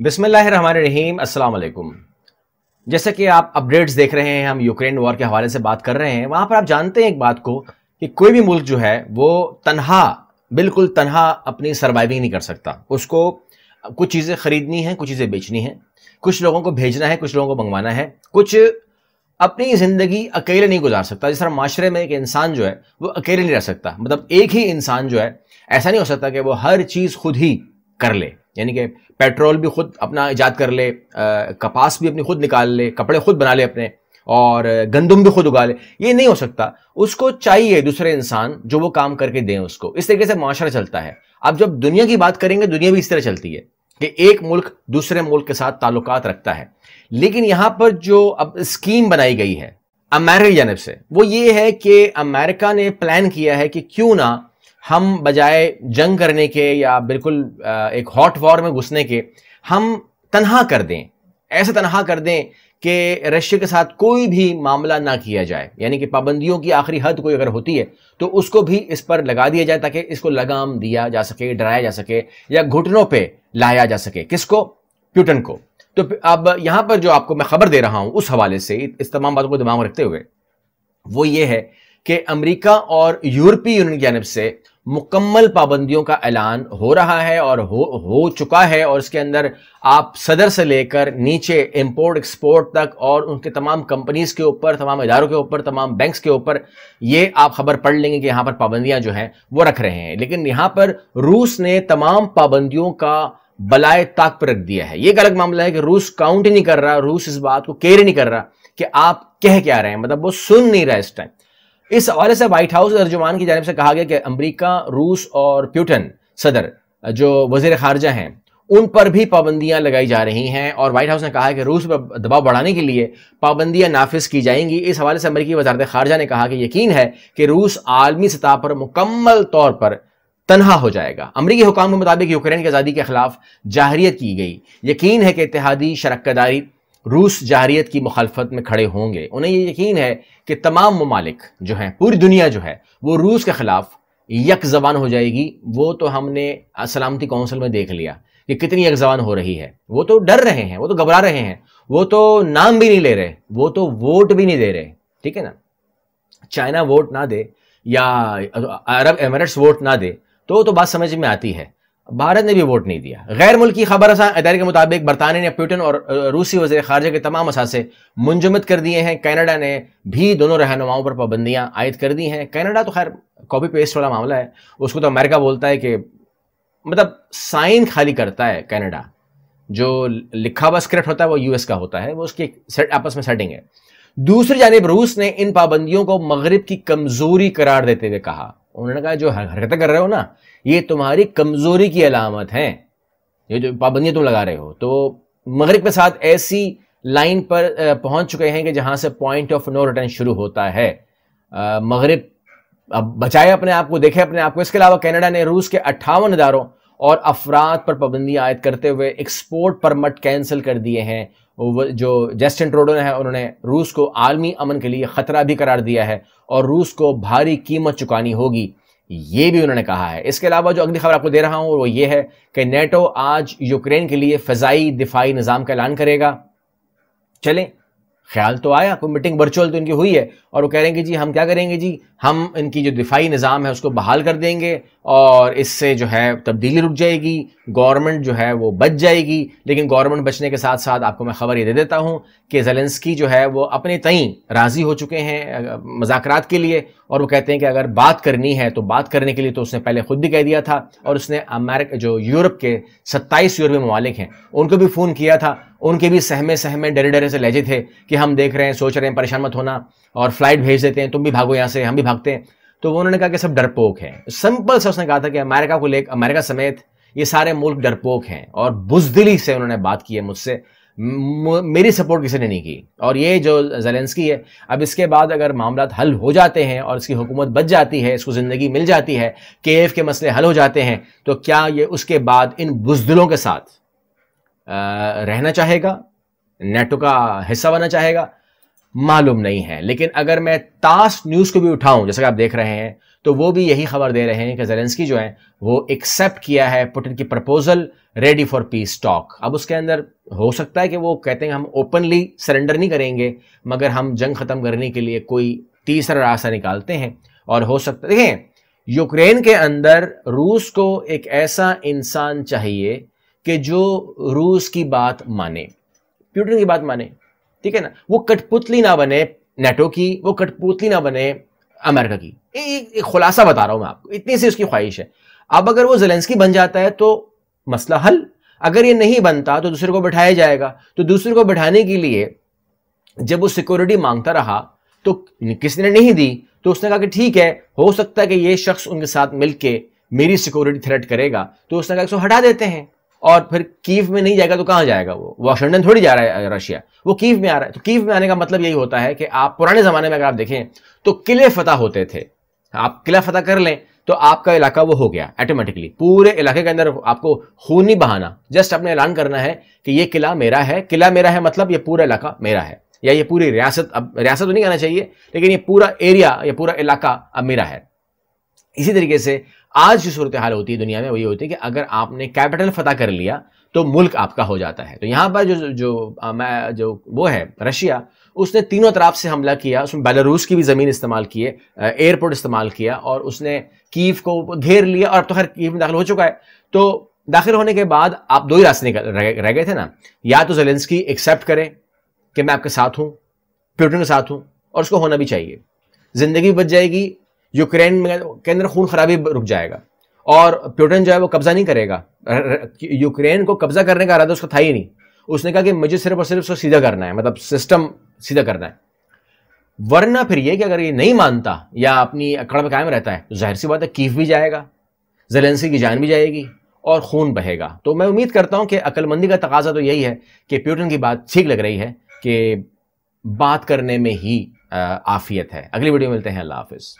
बिस्मिल्लाहिर्रहमानिर्रहीम अस्सलाम वालेकुम जैसे कि आप अपडेट्स देख रहे हैं, हम यूक्रेन वॉर के हवाले से बात कर रहे हैं, वहाँ पर आप जानते हैं एक बात को कि कोई भी मुल्क जो है, वो तनहा, बिल्कुल तनहा अपनी सर्वाइविंग नहीं कर सकता। उसको कुछ चीज़ें खरीदनी हैं, कुछ चीज़ें बेचनी हैं। कुछ लोगों को भेजना है, कुछ लोगों को मंगवाना है। कुछ अपनी ज़िंदगी अकेले नहीं गुजार सकता। जिस तरह माशरे में एक इंसान जो है, वो अकेले नहीं रह सकता। मतलब एक ही इंसान जो है, ऐसा नहीं हो सकता कि वो हर चीज़ खुद ही कर ले। यानी कि पेट्रोल भी खुद अपना ईजाद कर ले कपास भी अपनी खुद निकाल ले, कपड़े खुद बना ले अपने, और गंदुम भी खुद उगा ले। ये नहीं हो सकता। उसको चाहिए दूसरे इंसान, जो वो काम करके दें उसको। इस तरीके से माशरा चलता है। अब जब दुनिया की बात करेंगे, दुनिया भी इस तरह चलती है कि एक मुल्क दूसरे मुल्क के साथ ताल्लुकात रखता है। लेकिन यहाँ पर जो अब स्कीम बनाई गई है, अमेरिका की जानब से, वो ये है कि अमेरिका ने प्लान किया है कि क्यों ना हम बजाय जंग करने के या बिल्कुल एक हॉट वॉर में घुसने के, हम तनहा कर दें। ऐसे तनहा कर दें कि रशिया के साथ कोई भी मामला ना किया जाए। यानी कि पाबंदियों की आखिरी हद कोई अगर होती है तो उसको भी इस पर लगा दिया जाए ताकि इसको लगाम दिया जा सके, डराया जा सके, या घुटनों पे लाया जा सके। किसको? प्यूटन को। तो अब यहाँ पर जो आपको मैं खबर दे रहा हूँ, उस हवाले से, इस तमाम बातों को दिमाग में रखते हुए, वो ये है कि अमेरिका और यूरोपीय यूनियन की जानब से मुकम्मल पाबंदियों का ऐलान हो रहा है और हो हो चुका है और इसके अंदर आप सदर से लेकर नीचे इंपोर्ट एक्सपोर्ट तक और उनके तमाम कंपनीज़ के ऊपर, तमाम इदारों के ऊपर, तमाम बैंक्स के ऊपर ये आप खबर पढ़ लेंगे कि यहाँ पर पाबंदियाँ जो हैं वो रख रहे हैं। लेकिन यहाँ पर रूस ने तमाम पाबंदियों का बलाय ताक पर रख दिया है। ये एक अलग मामला है कि रूस काउंट ही नहीं कर रहा, रूस इस बात को केयर नहीं कर रहा कि आप कह क्या रहे हैं। मतलब वो सुन नहीं रहा इस टाइम इस हवाले से व्हाइट हाउस तर्जुमान की जानब से कहा गया कि अमरीका, रूस और प्यूटन सदर, जो वज़ीर खारजा हैं, उन पर भी पाबंदियाँ लगाई जा रही हैं और व्हाइट हाउस ने कहा है कि रूस पर दबाव बढ़ाने के लिए पाबंदियाँ नाफिज की जाएँगी। इस हवाले से अमरीकी वजारत खारजा ने कहा कि यकीन है कि रूस आलमी सतह पर मुकम्मल तौर पर तनहा हो जाएगा। अमरीकी हुकाम के मुताबिक यूक्रेन की आज़ादी के खिलाफ जाहरीत की गई। यकीन है कि इतिहादी शरकदारी रूस जाहरीत की मुखालफत में खड़े होंगे। उन्हें ये यकीन है कि तमाम ममालिक जो हैं, पूरी दुनिया जो है, वो रूस के खिलाफ यक जबान हो जाएगी। वो तो हमने सलामती काउंसिल में देख लिया कि कितनी यक जबान हो रही है। वो तो डर रहे हैं, वो तो घबरा रहे हैं। वो तो नाम भी नहीं ले रहे, वो तो वोट भी नहीं दे रहे, ठीक है ना? चाइना वोट ना दे या अरब एमरेट्स वोट ना दे तो तो बात समझ में आती है। भारत ने भी वोट नहीं दिया। गैर मुल्की खबर अदारे के मुताबिक बरतानिया ने प्यूटन और रूसी वजे खारजा के तमाम असासे मुंजमद कर दिए हैं। कनाडा ने भी दोनों रहनुमाओं पर पाबंदियाँ आयद कर दी हैं। कनाडा तो खैर कॉपी पेस्ट वाला मामला है। उसको तो अमेरिका बोलता है कि मतलब साइन खाली करता है कनाडा। जो लिखा हुआ स्क्रिप्ट होता है वो यूएस का होता है। वो उसकी सेट आपस में सेटिंग है। दूसरी जानब रूस ने इन पाबंदियों को मगरब की कमज़ोरी करार देते हुए कहा। उन्होंने कहा, जो हरकतें कर रहे हो ना, ये तुम्हारी कमज़ोरी की अलामत है। ये जो पाबंदियाँ तुम लगा रहे हो। तो मगरब के साथ ऐसी लाइन पर पहुँच चुके हैं कि जहाँ से पॉइंट ऑफ़ नो रिटर्न शुरू होता है। मगरब अब बचाए अपने आप को, देखे अपने आप को। इसके अलावा कनाडा ने रूस के अट्ठावन इदारों और अफराद पर पाबंदी आयद करते हुए एक्सपोर्ट परमिट कैंसिल कर दिए हैं। जो जस्टिन ट्रोडो है, उन्होंने रूस को आलमी अमन के लिए खतरा भी करार दिया है और रूस को भारी कीमत चुकानी होगी, ये भी उन्होंने कहा है। इसके अलावा जो अगली खबर आपको दे रहा हूँ, वो ये है कि नेटो आज यूक्रेन के लिए फ़जाई दिफाई निज़ाम का ऐलान करेगा। चलें, ख्याल तो आया, कोई मीटिंग वर्चुअल तो इनकी हुई है और वो कह रहे हैं कि जी, हम क्या करेंगे जी? हम इनकी जो दिफाई निज़ाम है, उसको बहाल कर देंगे। और इससे जो है तब्दीली रुक जाएगी, गवर्नमेंट जो है वो बच जाएगी। लेकिन गवर्नमेंट बचने के साथ साथ आपको मैं खबर ये दे देता हूँ कि जेलेंसकी जो है वो अपने तई राज़ी हो चुके हैं मज़ाक के लिए। और वो कहते हैं कि अगर बात करनी है तो बात करने के लिए तो उसने पहले खुद भी कह दिया था और उसने अमेरिका, जो यूरोप के सत्ताईस यूरोपीय ममालिक हैं, उनको भी फ़ोन किया था। उनके भी सहमे सहमे डरे डरे से लहजे थे कि हम देख रहे हैं, सोच रहे हैं, परेशान मत होना और फ़्लाइट भेज देते हैं, तुम भी भागो यहाँ से, हम भी भागते हैं। तो वो उन्होंने कहा कि सब डरपोक हैं। सिंपल से उसने कहा था कि अमेरिका को लेकर अमेरिका समेत ये सारे मुल्क डरपोक हैं और बुजदिली से उन्होंने बात की है मुझसे। मेरी सपोर्ट किसी ने नहीं की। और ये जो जेलेंसकी है अब इसके बाद अगर मामला हल हो जाते हैं और इसकी हुकूमत बच जाती है इसको ज़िंदगी मिल जाती है के एफ़ के मसले हल हो जाते हैं तो क्या ये उसके बाद इन बुजदिलों के साथ आ, रहना चाहेगा? नेटो का हिस्सा बनना चाहेगा? मालूम नहीं है। लेकिन अगर मैं तास न्यूज़ को भी उठाऊं, जैसे कि आप देख रहे हैं तो वो भी यही खबर दे रहे हैं कि जेलेंस्की जो है, वो एक्सेप्ट किया है पुटिन की proposal ready for peace talk अब उसके अंदर हो सकता है कि वो कहते हैं हम ओपनली सरेंडर नहीं करेंगे, मगर हम जंग ख़त्म करने के लिए कोई तीसरा रास्ता निकालते हैं। और हो सकता देखें यूक्रेन के अंदर रूस को एक ऐसा इंसान चाहिए कि जो रूस की बात माने प्यूटिन की बात माने। ठीक है ना? वो कठपुतली ना बने नेटो की, वो कठपुतली ना बने अमेरिका की। एक खुलासा बता रहा हूँ मैं आपको। इतनी सी उसकी ख्वाहिश है। अब अगर वो जेलेंस्की बन जाता है तो मसला हल। अगर ये नहीं बनता तो दूसरे को बैठाया जाएगा। तो दूसरे को बैठाने के लिए जब वो सिक्योरिटी माँगता रहा तो किसी ने नहीं दी। तो उसने कहा कि ठीक है, हो सकता है कि ये शख्स उनके साथ मिलके मेरी सिक्योरिटी थ्रेट करेगा। तो उसने कहा इसको हटा देते हैं। और फिर कीव में नहीं जाएगा तो कहाँ जाएगा वो? वाशिंगटन थोड़ी जा रहा है, रशिया। वो कीव में आ रहा है। तो कीव में आने का मतलब यही होता है कि आप पुराने जमाने में अगर आप देखें तो किले फतह होते थे। आप किला फतह कर लें तो आपका इलाका वो हो गया ऑटोमेटिकली पूरे इलाके के अंदर आपको खून बहाना। जस्ट अपने ऐलान करना है कि ये किला मेरा है। किला मेरा है मतलब ये पूरा इलाका मेरा है। या ये पूरी रियासत, अब रियासत तो नहीं कहना चाहिए, लेकिन ये पूरा एरिया, या पूरा इलाका अब मेरा है। इसी तरीके से आज जो सूरत हाल होती है दुनिया में, वही होती है कि अगर आपने कैपिटल फतह कर लिया तो मुल्क आपका हो जाता है। तो यहाँ पर जो जो मैं, जो वो है, रशिया, उसने तीनों तरफ़ से हमला किया, उसमें बेलारूस की भी ज़मीन इस्तेमाल किए एयरपोर्ट इस्तेमाल किया, और उसने कीव को घेर लिया, और अब तो खैर कीव में दाखिल हो चुका है। तो दाखिल होने के बाद आप दो ही रास्ते निकल, रह गए थे ना। या तो जेलेंस्की एक्सेप्ट करें कि मैं आपके साथ हूँ, प्यूटन के साथ हूँ, और उसको होना भी चाहिए। ज़िंदगी बच जाएगी यूक्रेन में के अंदर खून खराबी रुक जाएगा। और प्यूटन जो है वो कब्जा नहीं करेगा। यूक्रेन को कब्जा करने का इरादा उसका था ही नहीं। उसने कहा कि मुझे सिर्फ़ और सिर्फ़ उसको सीधा करना है मतलब सिस्टम सीधा करना है। वरना फिर ये कि अगर ये नहीं मानता या अपनी अकड़ में कायम रहता है तो ज़ाहिर सी बात है कीफ भी जाएगा जलेंसी की जान भी जाएगी और खून बहेगा। तो मैं उम्मीद करता हूँ कि अकलमंदी का तकाजा तो यही है कि प्यूटन की बात ठीक लग रही है कि बात करने में ही आफियत है। अगली वीडियो मिलते हैं। अल्लाह हाफिज़।